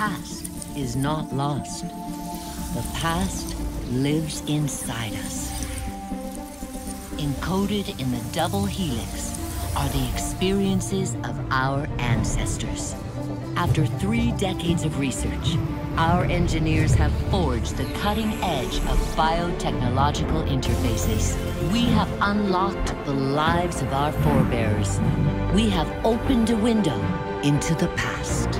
past is not lost. The past lives inside us. Encoded in the double helix are the experiences of our ancestors. After three decades of research, our engineers have forged the cutting edge of biotechnological interfaces. We have unlocked the lives of our forebears. We have opened a window into the past.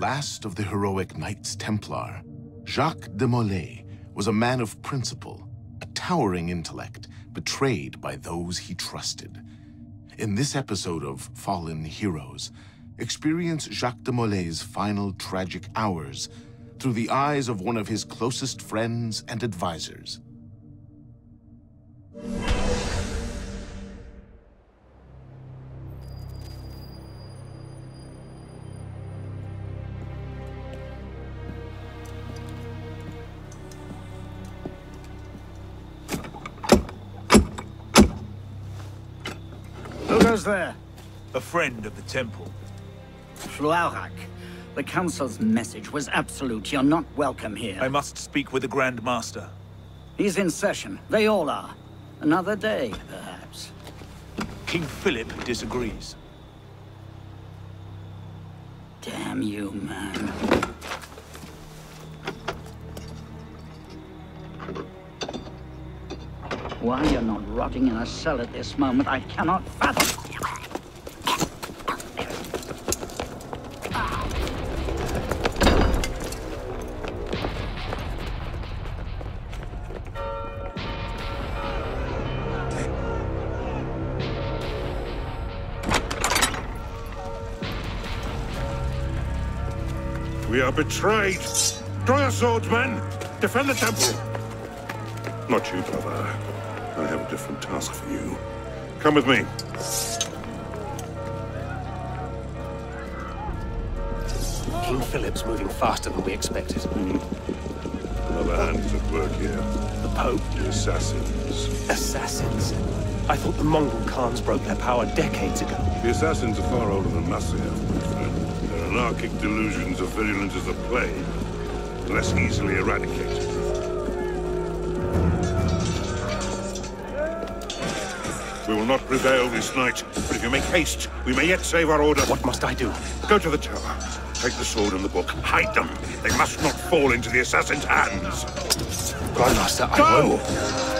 Last of the heroic Knights Templar, Jacques de Molay was a man of principle, a towering intellect, betrayed by those he trusted. In this episode of Fallen Heroes, experience Jacques de Molay's final tragic hours through the eyes of one of his closest friends and advisors. Goes there? A friend of the temple. Fluaurak. The Council's message was absolute. You're not welcome here. I must speak with the Grand Master. He's in session. They all are. Another day, perhaps. King Philip disagrees. Damn you, man. Why you're not rotting in a cell at this moment, I cannot fathom. Are betrayed. Draw your swords, men. Defend the temple. Not you, brother. I have a different task for you. Come with me. King Philip's moving faster than we expected. Hmm. Another hand is at work here. The Pope? The assassins. Assassins? I thought the Mongol Khans broke their power decades ago. The assassins are far older than Masyaf, my friend. Their anarchic delusions are virulent as the plague, less easily eradicated. We will not prevail this night, but if you make haste, we may yet save our order. What must I do? Go to the tower. Take the sword and the book. Hide them. They must not fall into the assassin's hands. Grandmaster, I Go! will.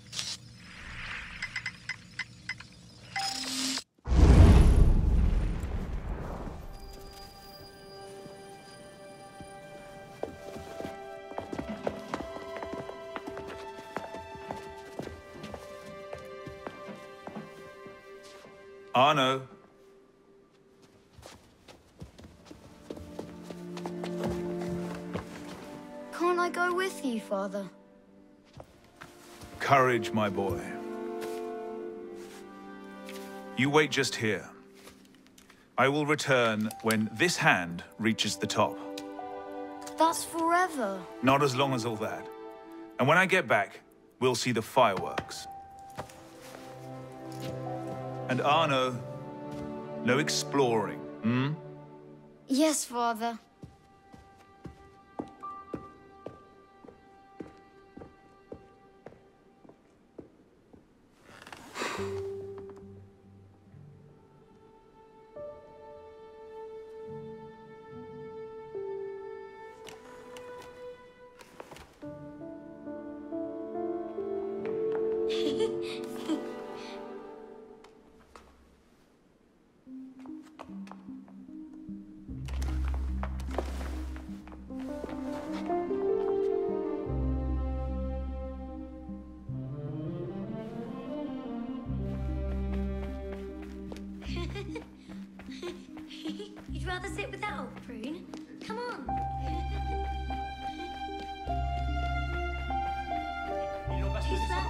Ah, Arno, Can't I go with you, Father? courage, my boy. You wait just here. I will return when this hand reaches the top. That's forever. Not as long as all that. And when I get back, we'll see the fireworks. And Arno, no exploring, hmm? Yes, Father. Rather sit without, Prune? Come on. Who's that?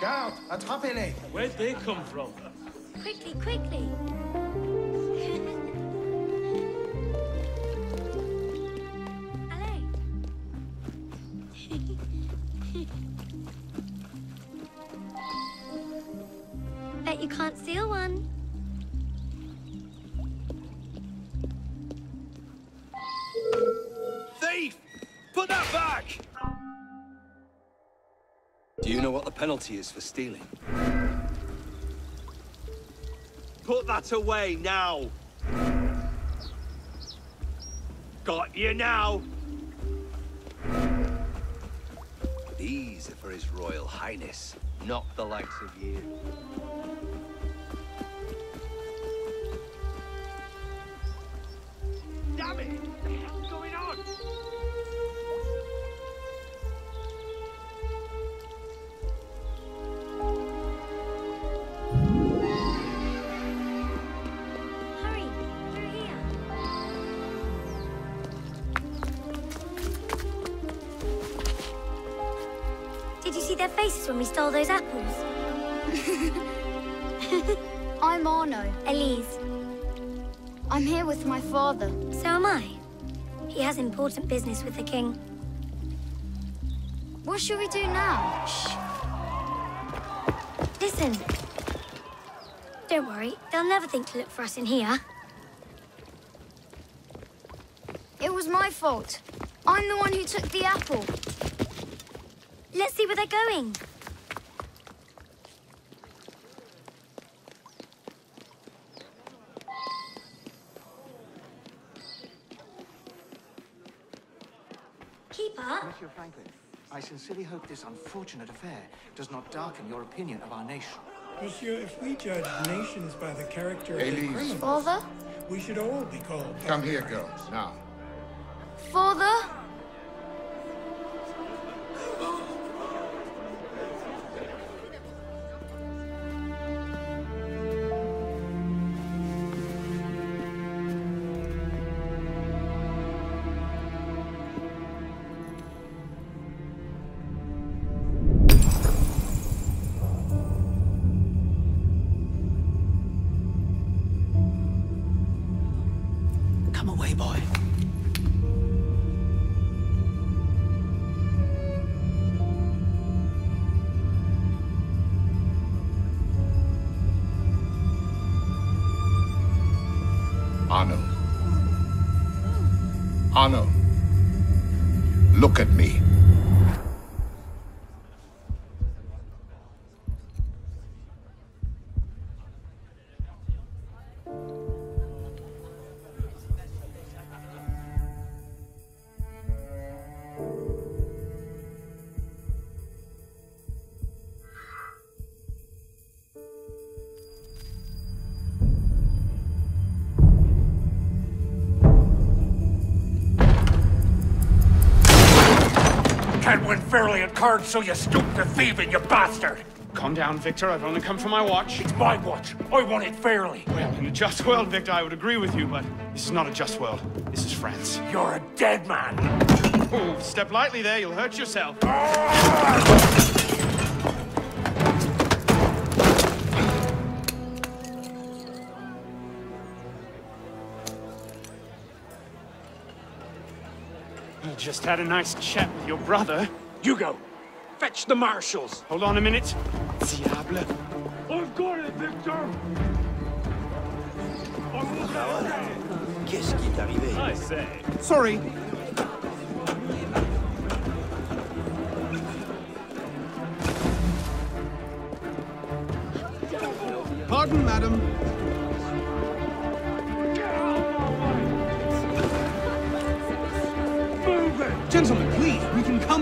Garde, attrapez-les! Where'd they come from? Quickly, quickly. Penalty is for stealing? Put that away now! Got you now! These are for His Royal Highness, not the likes of you. Faces when we stole those apples? I'm Arno. Elise. I'm here with my father. So am I. He has important business with the king. What should we do now? Shh. Listen. Don't worry, they'll never think to look for us in here. It was my fault. I'm the one who took the apple. Let's see where they're going. Keeper? Monsieur Franklin, I sincerely hope this unfortunate affair does not darken your opinion of our nation. Monsieur, if we judge nations by the character of the criminals, Father? we should all be called. Come here, girls, now. Father? Cards, so you stoop to thieving, you bastard! Calm down, Victor. I've only come for my watch. It's my watch. I want it fairly. Well, in a just world, Victor, I would agree with you, but this is not a just world. This is France. You're a dead man. Oh, step lightly there. You'll hurt yourself. You just had a nice chat with your brother. Hugo, fetch the marshals. Hold on a minute. Diable. I've got it, Victor. Qu'est-ce qui est arrivé I say. Sorry. Pardon, madam.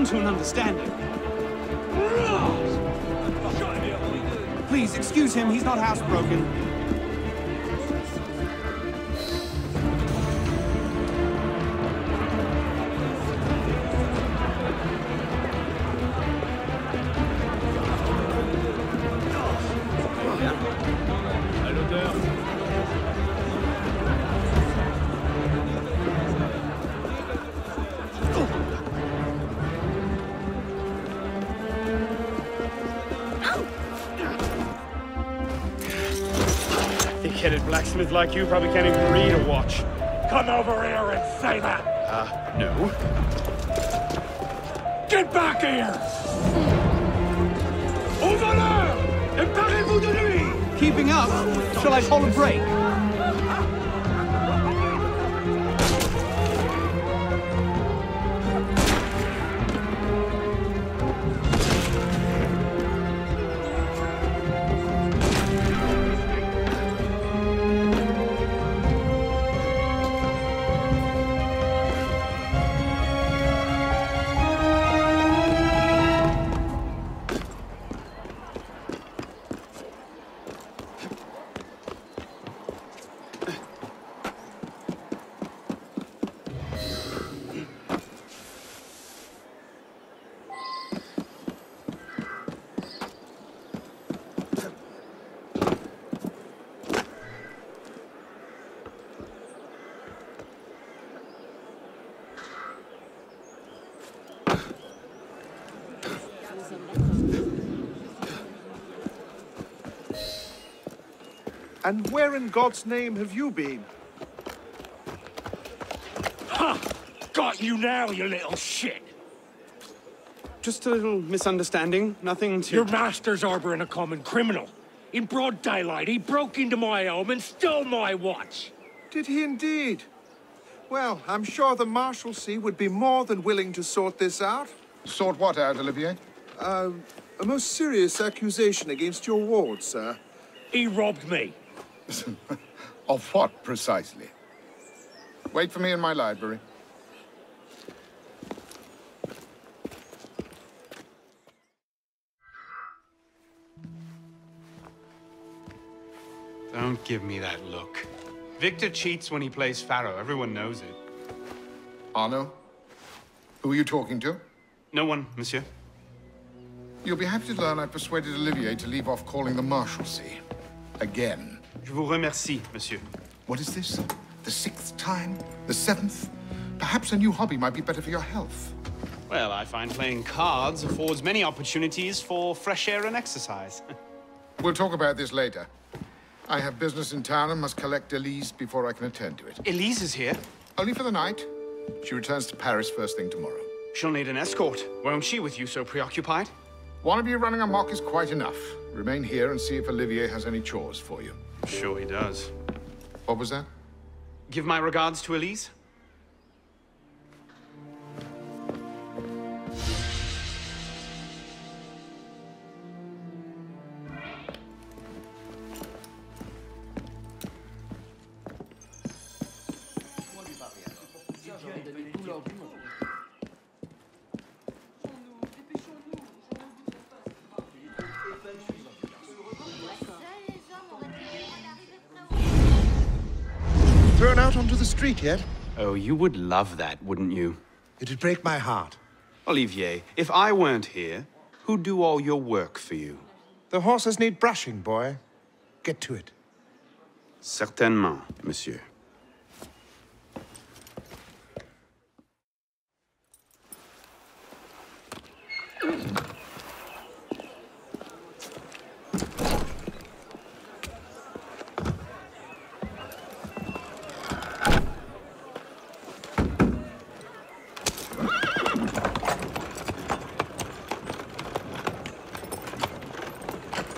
Come to an understanding. Please, excuse him, he's not housebroken. Thick-headed blacksmith like you probably can't even read a watch. Come over here and say that. Uh, no. Get back here! Over there! Emparez-vous de lui! Keeping up? Shall I call a break? And where in God's name have you been? Ha! Got you now, you little shit! Just a little misunderstanding. Nothing to... Your master's harboring a common criminal. In broad daylight, he broke into my home and stole my watch. Did he indeed? Well, I'm sure the Maréchaussée would be more than willing to sort this out. Sort what out, Olivier? Uh, a most serious accusation against your ward, sir. He robbed me. of what, precisely? Wait for me in my library. Don't give me that look. Victor cheats when he plays Pharaoh. Everyone knows it. Arno? Who are you talking to? No one, monsieur. You'll be happy to learn I persuaded Olivier to leave off calling the Maréchaussée. Again. Je vous remercie, monsieur. What is this? The sixth time? The seventh? Perhaps a new hobby might be better for your health. Well, I find playing cards affords many opportunities for fresh air and exercise. we'll talk about this later. I have business in town and must collect Elise before I can attend to it. Elise is here? Only for the night. She returns to Paris first thing tomorrow. She'll need an escort, won't she, with you so preoccupied? One of you running amok is quite enough. Remain here and see if Olivier has any chores for you. Sure he does. What was that? Give my regards to Elise. Yet? Oh, you would love that, wouldn't you? It'd break my heart. Olivier, if I weren't here, who'd do all your work for you? The horses need brushing, boy. Get to it. Certainement, monsieur.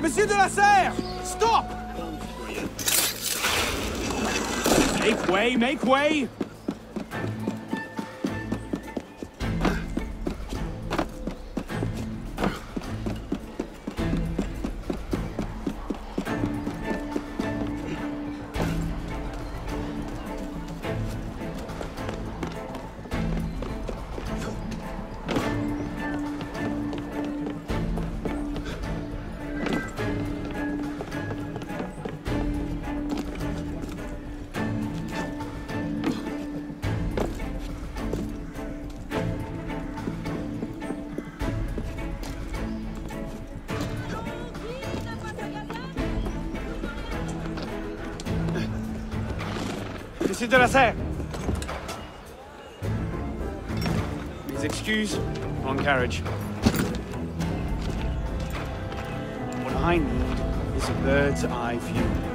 Monsieur de la Serre! Stop! Make way, make way! Monsieur de la Serre! Mes excuses. On carriage. What I need is a bird's eye view.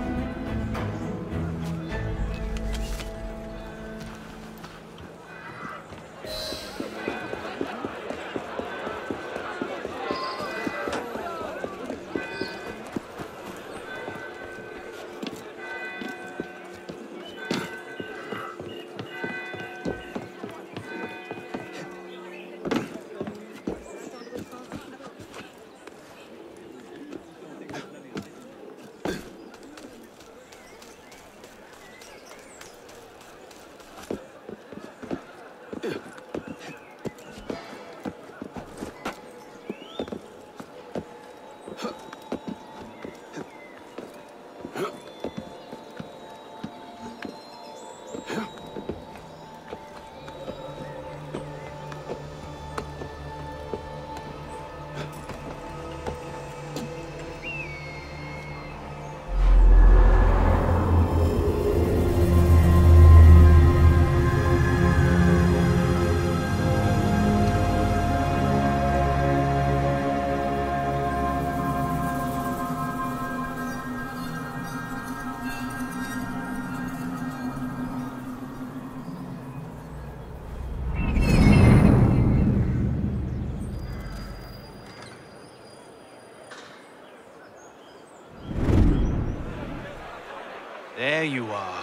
You are.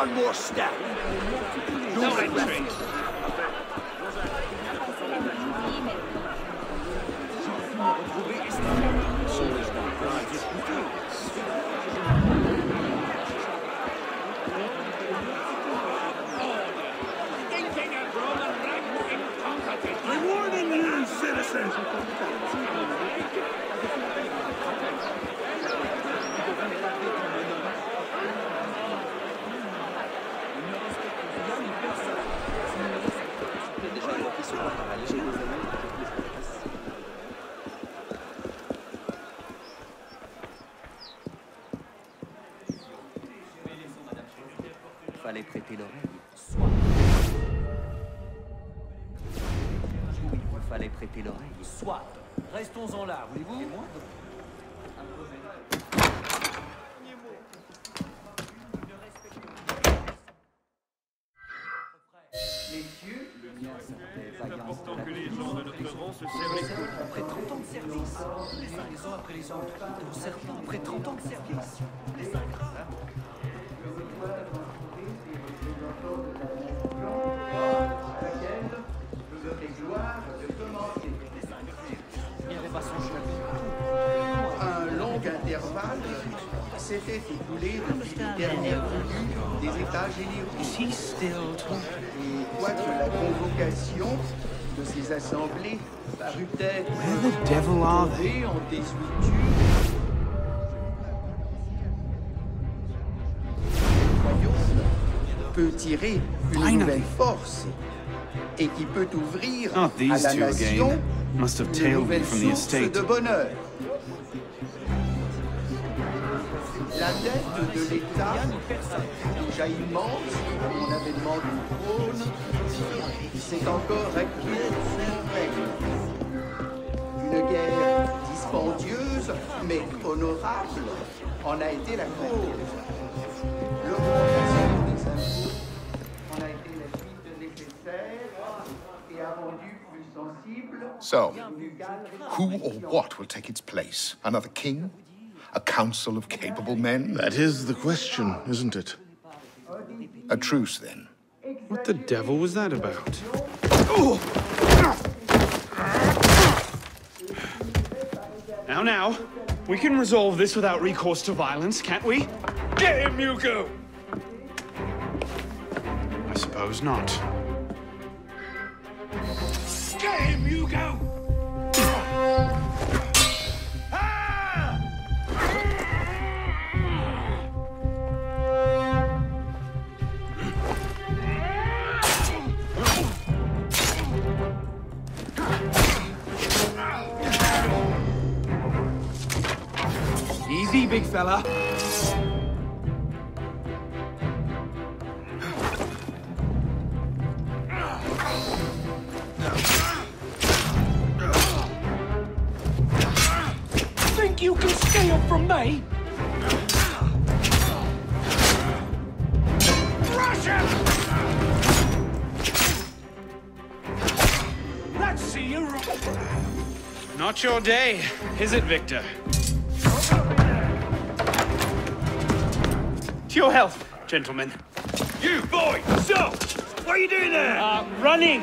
One more step. No entry. Devil are they? tombée en désuétude, le royaume peut tirer une Finally. nouvelle force et qui peut ouvrir Not à these la two nation again. Must have une tailed me nouvelle from the estate. de bonheur. La dette de l'État, déjà immense avant l'avènement du trône, s'est encore accrue sous. Une guerre dispendieuse, mais honorable, en a été la cause. L'augmentation des impôts en a été la suite nécessaire et a rendu plus sensible So, who or what will take its place? Another king? A council of capable men? That is the question, isn't it? A truce, then. What the devil was that about? Now, now, we can resolve this without recourse to violence, can't we? Get him, Hugo! I suppose not. Get him, Hugo! Big fella. Think you can steal from me? Rush him! Let's see you. Not your day, is it, Victor? To your health, gentlemen. You, boy! So! What are you doing there? Uh, running!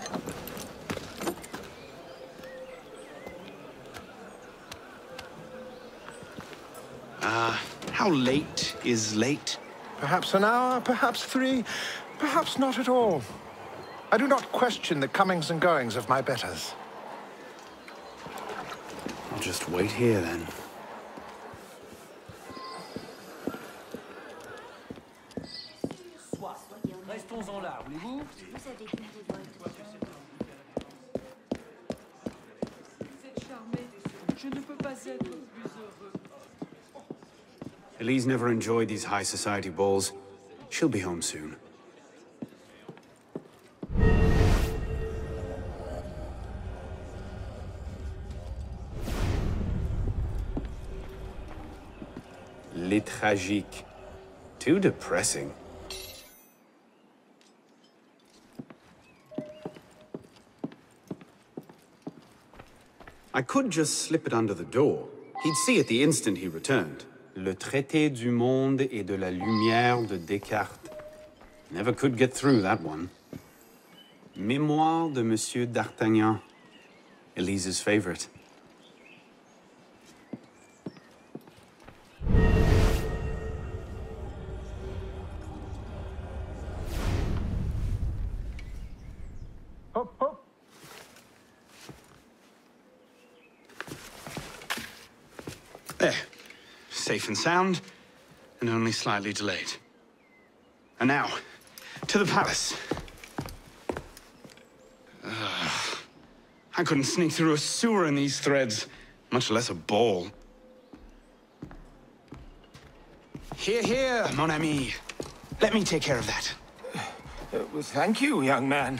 How late is late? Perhaps an hour, perhaps three, perhaps not at all. I do not question the comings and goings of my betters. I'll just wait here, then. Elise never enjoyed these high society balls. She'll be home soon. Les tragiques. Too depressing. I could just slip it under the door. He'd see it the instant he returned. Le traité du monde et de la lumière de Descartes. Never could get through that one. Mémoire de Monsieur d'Artagnan. Elise's favorite. And sound, and only slightly delayed. And now, to the palace. Ugh. I couldn't sneak through a sewer in these threads, much less a ball. Here, here, mon ami. Let me take care of that. Uh, well, thank you, young man.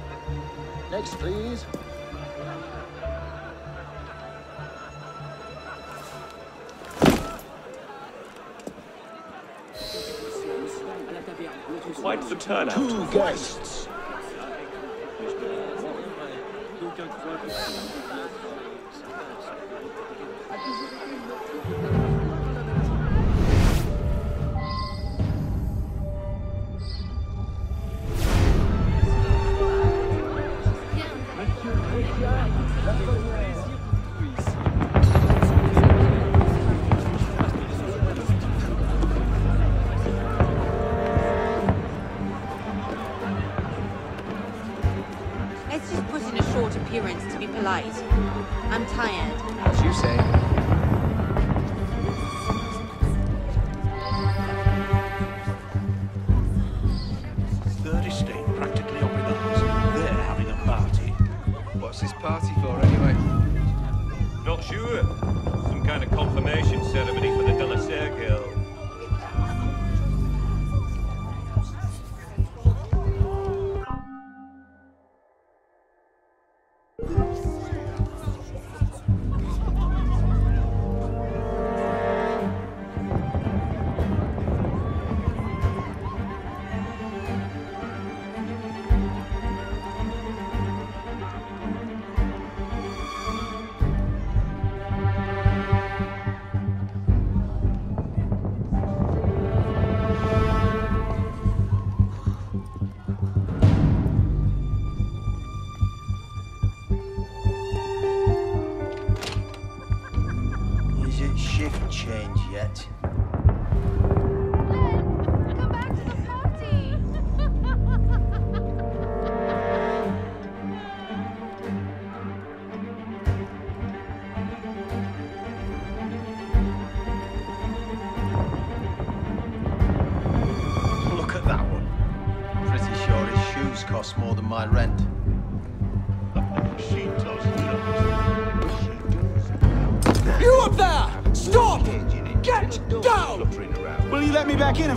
Next, please. Quite the turnout. Two guests.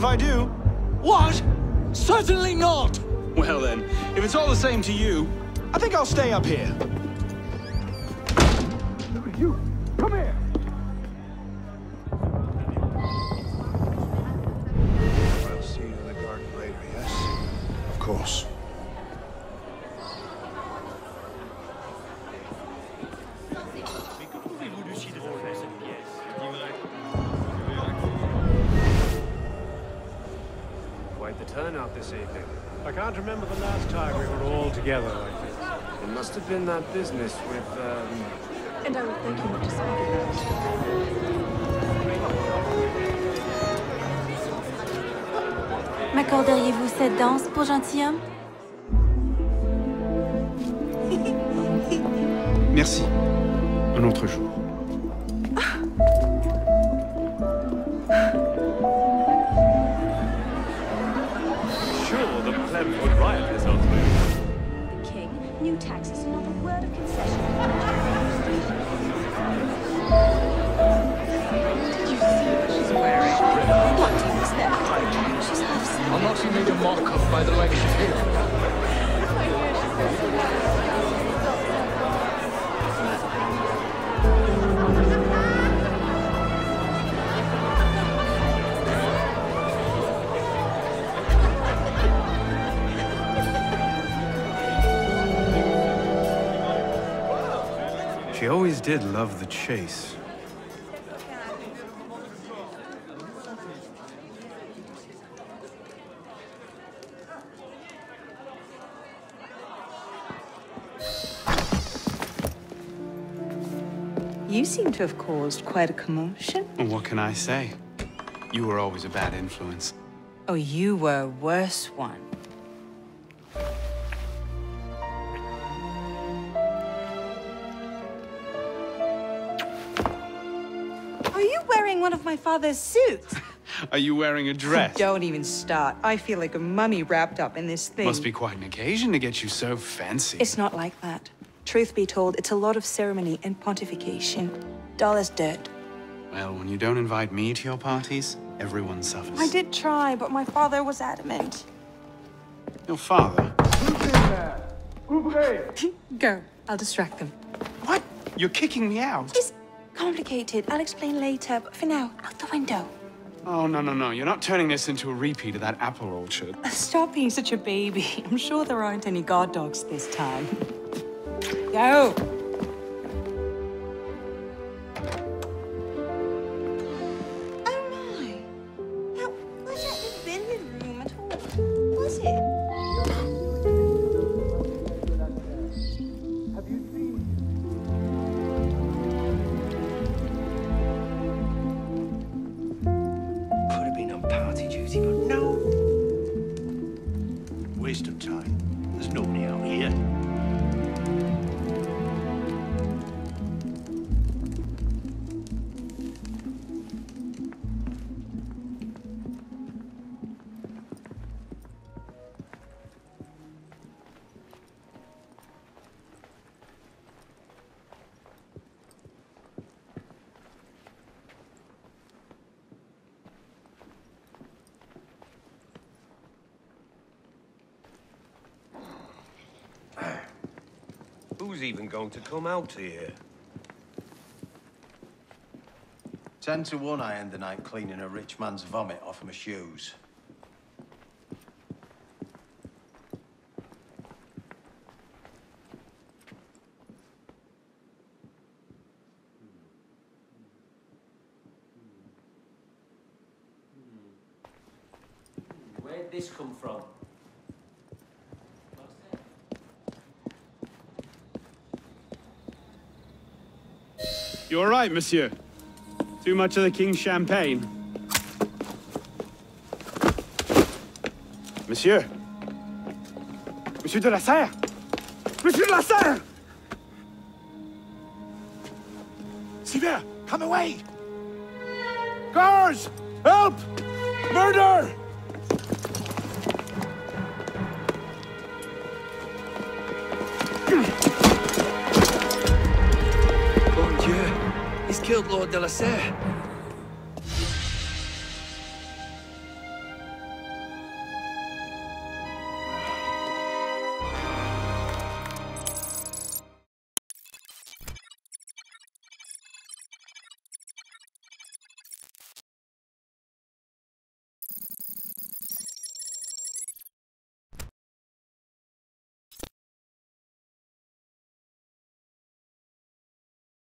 If I do? What? Certainly not! Well then, if it's all the same to you, I think I'll stay up here. You, come here! I'll see you in the garden later, yes? Of course. Must have been that business with, um... And I would thank you not to speak M'accorderiez-vous cette danse pour gentilhomme? Merci. Un autre jour. Did love the chase. You seem to have caused quite a commotion. Well, what can I say? You were always a bad influence. Oh, you were a worse one. Of my father's suit. Are you wearing a dress? Don't even start. I feel like a mummy wrapped up in this thing. Must be quite an occasion to get you so fancy. It's not like that. Truth be told, it's a lot of ceremony and pontification. Dull as dirt. Well, when you don't invite me to your parties, everyone suffers. I did try, but my father was adamant. Your father? Go. I'll distract them. What? You're kicking me out? It's complicated. I'll explain later, but for now, out the window. Oh, no, no, no. You're not turning this into a repeat of that apple orchard. Stop being such a baby. I'm sure there aren't any guard dogs this time. Go. To come out here? Ten to one I end the night cleaning a rich man's vomit off my shoes. Where'd this come from? You all right, monsieur? Too much of the king's champagne? Monsieur. Monsieur de la Serre! Monsieur de la Serre! Sivert, come away! Guards! Help! Murder! Killed Lord de la.